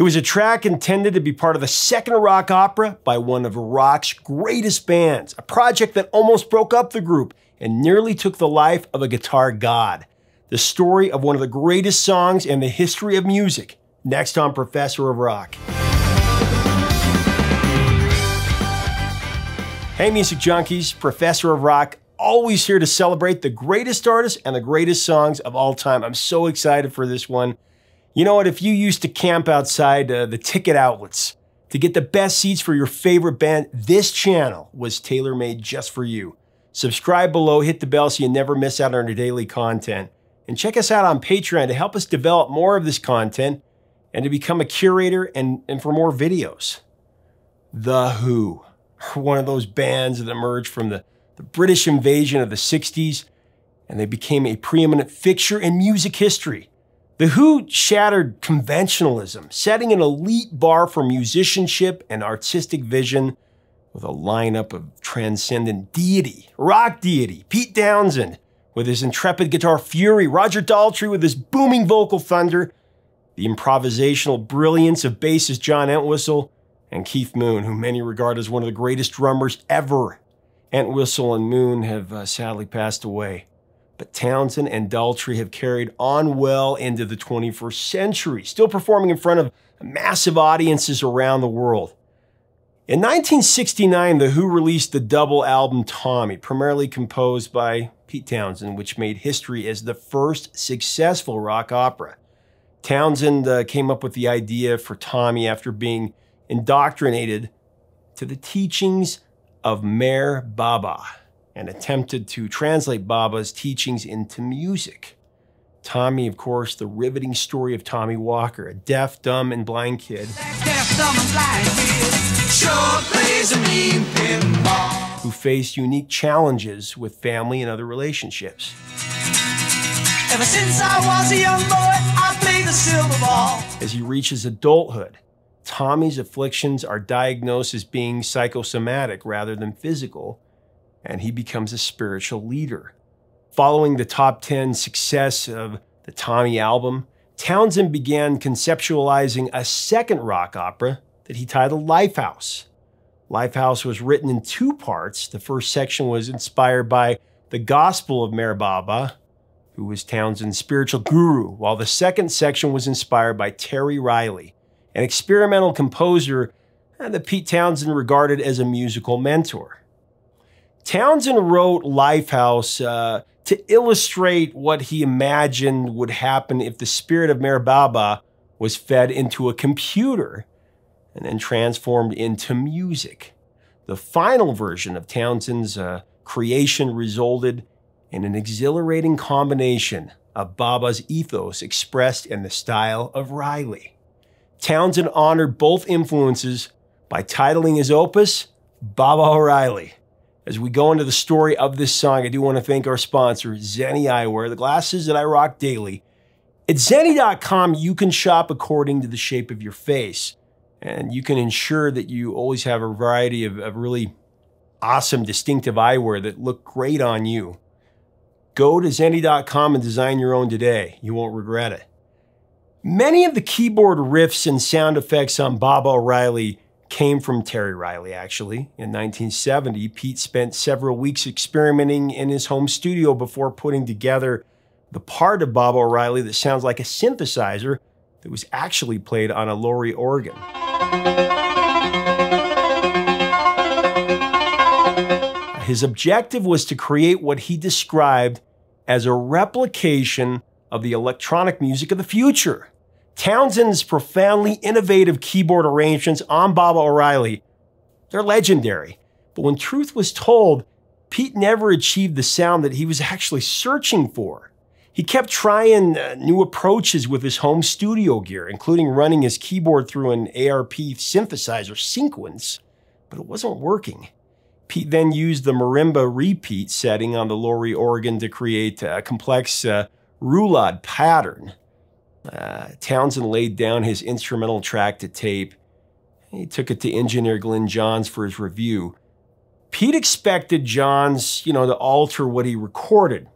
It was a track intended to be part of the second rock opera by one of rock's greatest bands, a project that almost broke up the group and nearly took the life of a guitar god. The story of one of the greatest songs in the history of music, next on Professor of Rock. Hey, music junkies, Professor of Rock, always here to celebrate the greatest artists and the greatest songs of all time. I'm so excited for this one. You know what? If you used to camp outside uh, the ticket outlets to get the best seats for your favorite band, this channel was tailor made just for you. Subscribe below, hit the bell so you never miss out on our daily content. And check us out on Patreon to help us develop more of this content and to become a curator and, and for more videos. The Who one of those bands that emerged from the, the British invasion of the 60s, and they became a preeminent fixture in music history. The Who shattered conventionalism, setting an elite bar for musicianship and artistic vision with a lineup of transcendent deity, rock deity, Pete Townshend with his intrepid guitar fury, Roger Daltrey with his booming vocal thunder, the improvisational brilliance of bassist John Entwistle, and Keith Moon, who many regard as one of the greatest drummers ever. Entwistle and Moon have uh, sadly passed away but Townshend and Daltrey have carried on well into the 21st century, still performing in front of massive audiences around the world. In 1969, The Who released the double album Tommy, primarily composed by Pete Townshend, which made history as the first successful rock opera. Townshend uh, came up with the idea for Tommy after being indoctrinated to the teachings of Meher Baba, and attempted to translate Baba's teachings into music. Tommy, of course, the riveting story of Tommy Walker, a deaf, dumb, and blind kid. who faced unique challenges with family and other relationships. Ever since I was a young boy, I played the silver ball. As he reaches adulthood, Tommy's afflictions are diagnosed as being psychosomatic rather than physical, and he becomes a spiritual leader. Following the top 10 success of the Tommy album, Townshend began conceptualizing a second rock opera that he titled Lifehouse. Lifehouse was written in two parts. The first section was inspired by the Gospel of Meher Baba, who was Townshend's spiritual guru, while the second section was inspired by Terry Riley, an experimental composer that Pete Townshend regarded as a musical mentor. Townshend wrote Lifehouse uh, to illustrate what he imagined would happen if the spirit of Meher Baba was fed into a computer and then transformed into music. The final version of Townshend's uh, creation resulted in an exhilarating combination of Baba's ethos expressed in the style of Riley. Townshend honored both influences by titling his opus Baba O'Riley. As we go into the story of this song, I do want to thank our sponsor, Zenni Eyewear, the glasses that I rock daily. At Zenni.com, you can shop according to the shape of your face, and you can ensure that you always have a variety of, of really awesome, distinctive eyewear that look great on you. Go to Zenni.com and design your own today. You won't regret it. Many of the keyboard riffs and sound effects on Baba O'Riley came from Terry Riley, actually. In 1970, Pete spent several weeks experimenting in his home studio before putting together the part of Baba O'Riley that sounds like a synthesizer that was actually played on a Lowrey organ. His objective was to create what he described as a replication of the electronic music of the future. Townshend's profoundly innovative keyboard arrangements on Baba O'Riley, they're legendary. But when truth was told, Pete never achieved the sound that he was actually searching for. He kept trying uh, new approaches with his home studio gear, including running his keyboard through an ARP synthesizer sequence, but it wasn't working. Pete then used the marimba repeat setting on the Lowrey organ to create a complex uh, roulade pattern. Uh, Townshend laid down his instrumental track to tape. He took it to engineer Glyn Johns for his review. Pete expected Johns, you know, to alter what he recorded,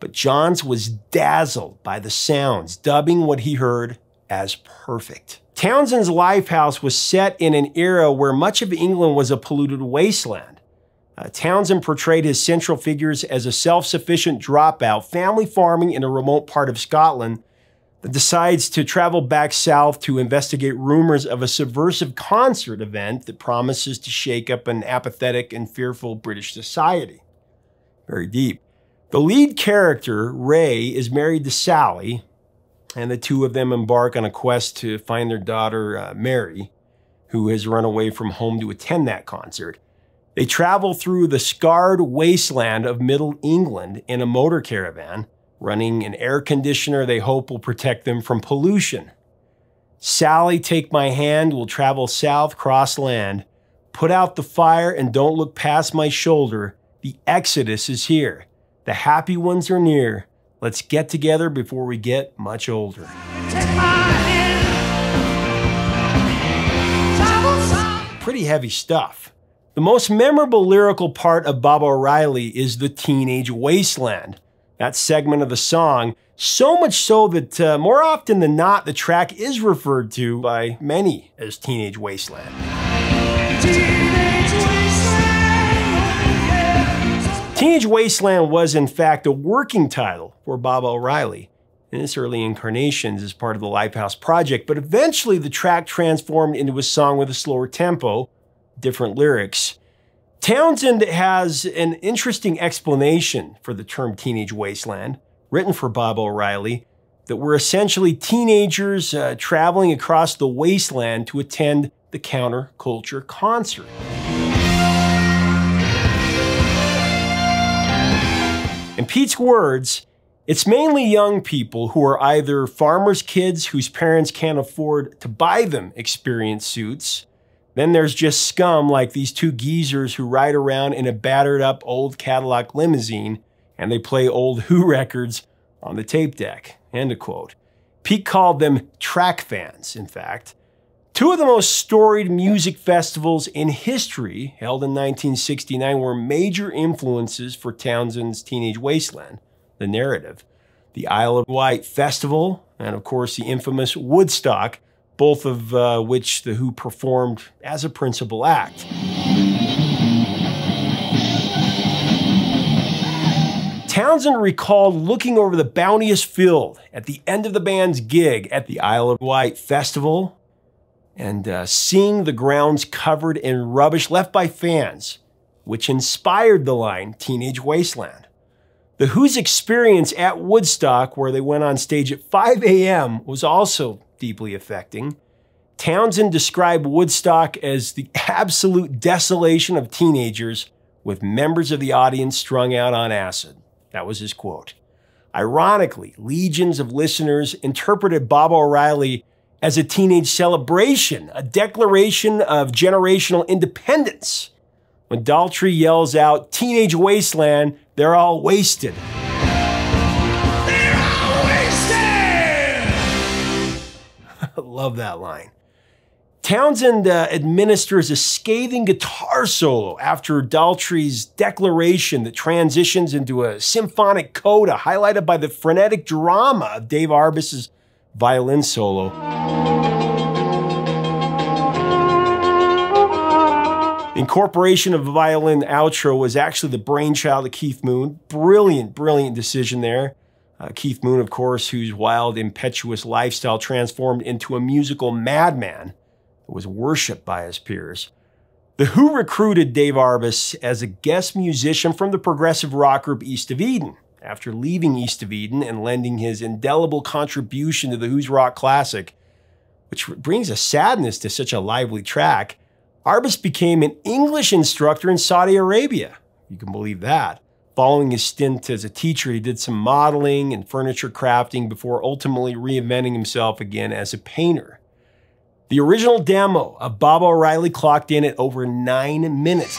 but Johns was dazzled by the sounds, dubbing what he heard as perfect. Townshend's Lifehouse was set in an era where much of England was a polluted wasteland. Uh, Townshend portrayed his central figures as a self sufficient dropout, family farming in a remote part of Scotland that decides to travel back south to investigate rumors of a subversive concert event that promises to shake up an apathetic and fearful British society. Very deep. The lead character, Ray, is married to Sally, and the two of them embark on a quest to find their daughter, uh, Mary, who has run away from home to attend that concert. They travel through the scarred wasteland of Middle England in a motor caravan, running an air conditioner they hope will protect them from pollution. Sally, take my hand, will travel south, cross land, put out the fire, and don't look past my shoulder. The exodus is here. The happy ones are near. Let's get together before we get much older. Pretty heavy stuff. The most memorable lyrical part of Baba O'Riley is the Teenage Wasteland. That segment of the song, so much so that uh, more often than not, the track is referred to by many as Teenage Wasteland. Teenage Teenage Wasteland was, in fact, a working title for Baba O'Riley in its early incarnations as part of the Lifehouse project, but eventually the track transformed into a song with a slower tempo, different lyrics. Townshend has an interesting explanation for the term Teenage Wasteland, written for Baba O'Riley, that we're essentially teenagers uh, traveling across the wasteland to attend the counterculture concert. In Pete's words, it's mainly young people who are either farmers' kids whose parents can't afford to buy them experience suits. Then there's just scum like these two geezers who ride around in a battered up old Cadillac limousine and they play old Who records on the tape deck. End of quote. Pete called them track fans, in fact. Two of the most storied music festivals in history, held in 1969, were major influences for Townshend's Teenage Wasteland, the narrative. The Isle of Wight Festival, and of course the infamous Woodstock, both of uh, which The Who performed as a principal act. Townshend recalled looking over the bounteous field at the end of the band's gig at the Isle of Wight Festival and uh, seeing the grounds covered in rubbish left by fans, which inspired the line Teenage Wasteland. The Who's experience at Woodstock, where they went on stage at 5 a.m., was also deeply affecting. Townshend described Woodstock as the absolute desolation of teenagers with members of the audience strung out on acid. That was his quote. Ironically, legions of listeners interpreted Baba O'Riley as a teenage celebration, a declaration of generational independence. When Daltrey yells out, Teenage Wasteland, they're all wasted. Love that line. Townshend uh, administers a scathing guitar solo after Daltrey's declaration that transitions into a symphonic coda highlighted by the frenetic drama of Dave Arbus's violin solo. Incorporation of the violin outro was actually the brainchild of Keith Moon. Brilliant, brilliant decision there. Uh, Keith Moon, of course, whose wild, impetuous lifestyle transformed into a musical madman that was worshipped by his peers. The Who recruited Dave Arbus as a guest musician from the progressive rock group East of Eden after leaving East of Eden and lending his indelible contribution to the Who's Rock Classic, which brings a sadness to such a lively track, Arbus became an English instructor in Saudi Arabia. You can believe that. Following his stint as a teacher, he did some modeling and furniture crafting before ultimately reinventing himself again as a painter. The original demo of Baba O'Riley clocked in at over nine minutes.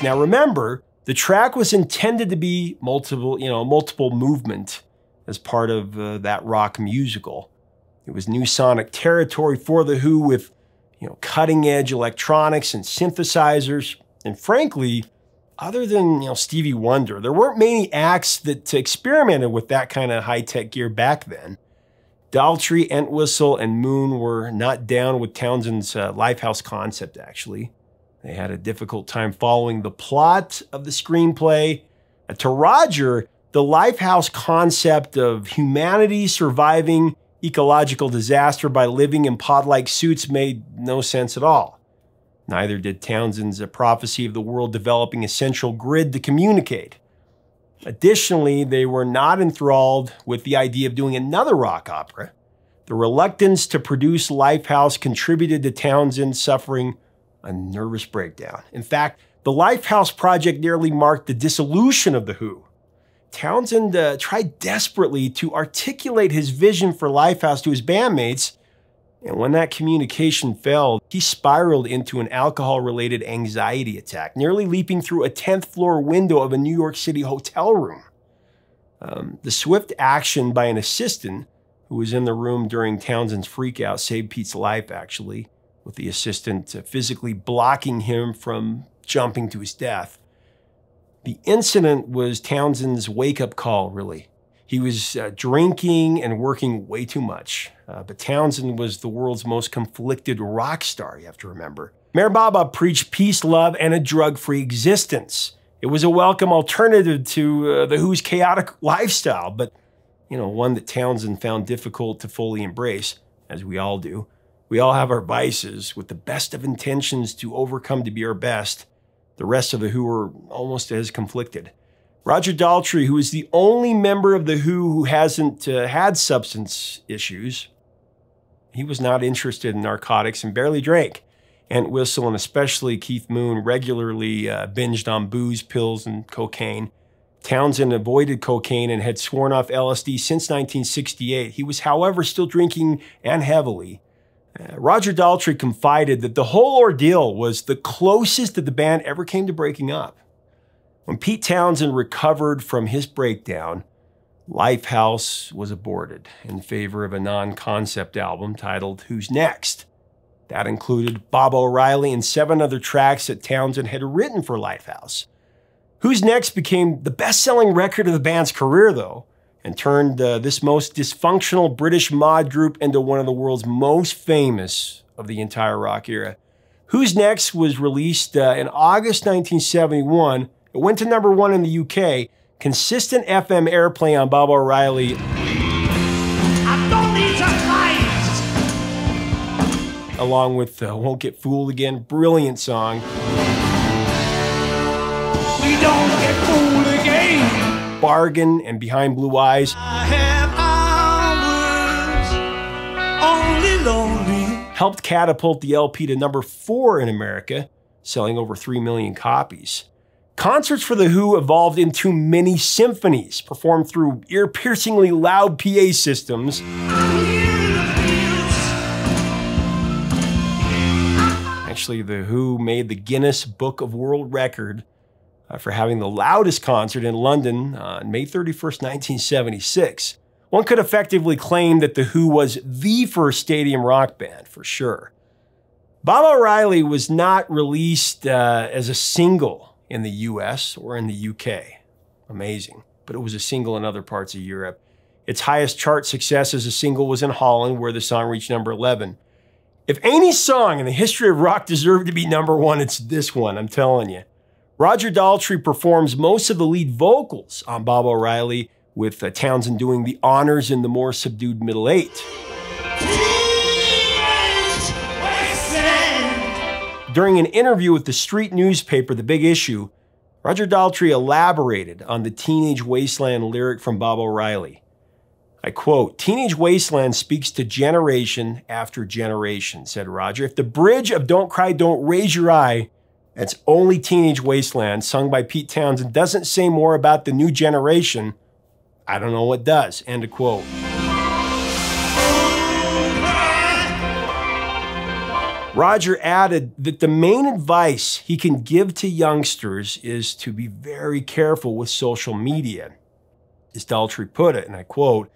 Now remember, the track was intended to be multiple, you know, multiple movement as part of uh, that rock musical. It was new sonic territory for The Who with, you know, cutting edge electronics and synthesizers, and frankly, other than you know Stevie Wonder, there weren't many acts that experimented with that kind of high tech gear back then. Daltrey, Entwistle, and Moon were not down with Townshend's uh, Lifehouse concept, actually. They had a difficult time following the plot of the screenplay. Uh, to Roger, the Lifehouse concept of humanity surviving ecological disaster by living in pod like suits made no sense at all. Neither did Townshend's prophecy of the world developing a central grid to communicate. Additionally, they were not enthralled with the idea of doing another rock opera. The reluctance to produce Lifehouse contributed to Townshend suffering a nervous breakdown. In fact, the Lifehouse project nearly marked the dissolution of The Who. Townshend uh, tried desperately to articulate his vision for Lifehouse to his bandmates, and when that communication failed, he spiraled into an alcohol related anxiety attack, nearly leaping through a 10th floor window of a New York City hotel room. Um, the swift action by an assistant who was in the room during Townshend's freakout saved Pete's life, actually, with the assistant uh, physically blocking him from jumping to his death. The incident was Townshend's wake up call, really. He was uh, drinking and working way too much. Uh, but Townshend was the world's most conflicted rock star, you have to remember. Meher Baba preached peace, love, and a drug free existence. It was a welcome alternative to uh, The Who's chaotic lifestyle, but, you know, one that Townshend found difficult to fully embrace, as we all do. We all have our vices with the best of intentions to overcome to be our best. The rest of the Who were almost as conflicted. Roger Daltrey, who is the only member of The Who who hasn't uh, had substance issues, he was not interested in narcotics and barely drank. Entwistle and especially Keith Moon regularly uh, binged on booze, pills, and cocaine. Townshend avoided cocaine and had sworn off LSD since 1968. He was, however, still drinking and heavily. Uh, Roger Daltrey confided that the whole ordeal was the closest that the band ever came to breaking up. When Pete Townshend recovered from his breakdown, Lifehouse was aborted in favor of a non concept album titled Who's Next? That included Baba O'Riley and seven other tracks that Townshend had written for Lifehouse. Who's Next became the best selling record of the band's career, though, and turned uh, this most dysfunctional British mod group into one of the world's most famous of the entire rock era. Who's Next was released uh, in August 1971 it went to number one in the UK. Consistent FM airplay on Baba O'Riley. Along with uh, Won't Get Fooled Again, brilliant song. We don't get fooled. Bargain and Behind Blue Eyes. Helped catapult the LP to number four in America, selling over 3 million copies. Concerts for The Who evolved into mini symphonies performed through ear piercingly loud PA systems. Actually, The Who made the Guinness Book of World Record uh, for having the loudest concert in London on May 31st, 1976. One could effectively claim that The Who was the first stadium rock band, for sure. Baba O'Riley was not released uh, as a single in the US or in the UK. Amazing. But it was a single in other parts of Europe. Its highest chart success as a single was in Holland, where the song reached number 11. If any song in the history of rock deserved to be number one, it's this one, I'm telling you. Roger Daltrey performs most of the lead vocals on Baba O'Riley, with uh, Townshend doing the honors in the more subdued middle eight. During an interview with the street newspaper, The Big Issue, Roger Daltrey elaborated on the Teenage Wasteland lyric from Baba O'Riley. I quote, Teenage Wasteland speaks to generation after generation, said Roger. If the bridge of Don't Cry, Don't Raise Your Eye, that's only Teenage Wasteland, sung by Pete Townshend, doesn't say more about the new generation, I don't know what does. End of quote. Roger added that the main advice he can give to youngsters is to be very careful with social media. As Daltrey put it, and I quote,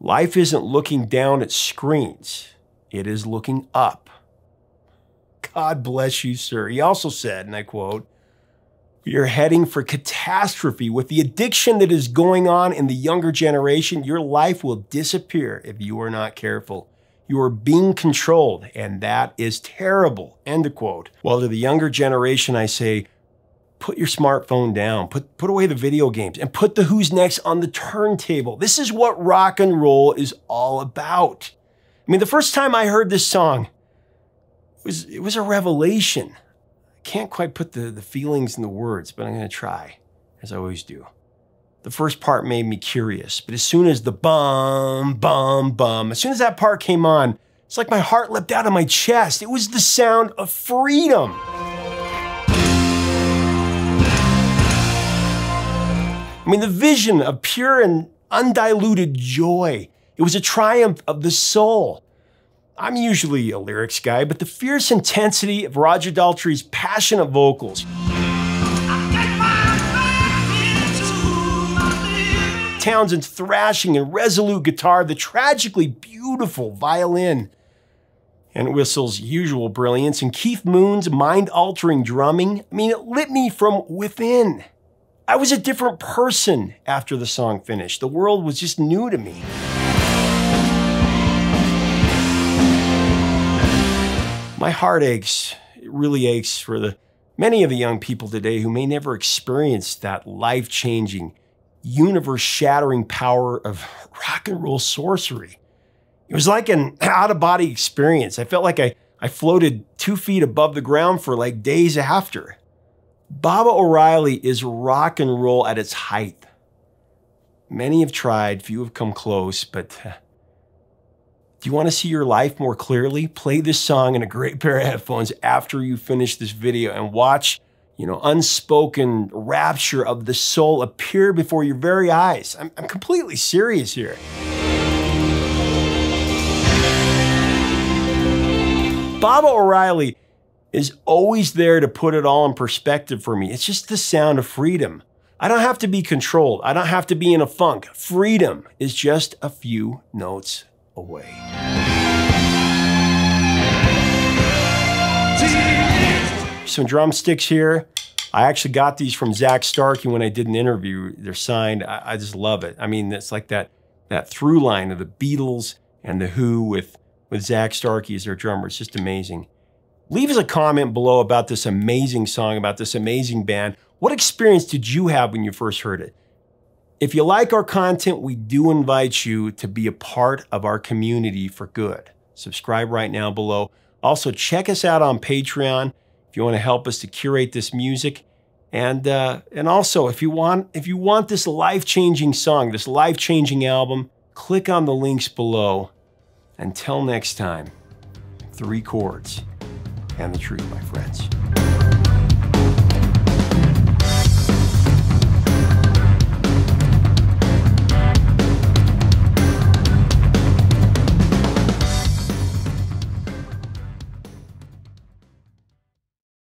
life isn't looking down at screens, it is looking up. God bless you, sir. He also said, and I quote, you're heading for catastrophe. With the addiction that is going on in the younger generation, your life will disappear if you are not careful. You are being controlled, and that is terrible. End quote. Well, to the younger generation, I say, put your smartphone down, put, put away the video games, and put the Who's Next on the turntable. This is what rock and roll is all about. I mean, the first time I heard this song, was, it was a revelation I can't quite put the, the feelings in the words, but I'm to try, as I always do. The first part made me curious, but as soon as the bum, bum, bum, as soon as that part came on, it's like my heart leapt out of my chest. It was the sound of freedom. I mean, the vision of pure and undiluted joy. It was a triumph of the soul. I'm usually a lyrics guy, but the fierce intensity of Roger Daltrey's passionate vocals. Townshend's thrashing and resolute guitar, the tragically beautiful violin, and Whistle's usual brilliance, and Keith Moon's mind altering drumming. I mean, it lit me from within. I was a different person after the song finished. The world was just new to me. My heart aches, it really aches for the many of the young people today who may never experience that life-changing, universe-shattering power of rock and roll sorcery. It was like an out-of-body experience. I felt like I, I floated two feet above the ground for like days after. Baba O'Riley is rock and roll at its height. Many have tried, few have come close, but uh, do you want to see your life more clearly? Play this song in a great pair of headphones after you finish this video and watch, you know, unspoken rapture of the soul appear before your very eyes. I'm, I'm completely serious here. Baba O'Riley is always there to put it all in perspective for me. It's just the sound of freedom. I don't have to be controlled. I don't have to be in a funk. Freedom is just a few notes away. Some drumsticks here. I actually got these from Zak Starkey when I did an interview. They're signed. I, I just love it. I mean, it's like that that through line of the Beatles and the Who with with Zak Starkey as their drummer. It's just amazing. Leave us a comment below about this amazing song, about this amazing band. What experience did you have when you first heard it? If you like our content, we do invite you to be a part of our community for good. Subscribe right now below. Also, check us out on Patreon if you want to help us to curate this music. And uh, and also, if you want if you want this life-changing song, this life-changing album, click on the links below. Until next time, three chords and the truth, my friends.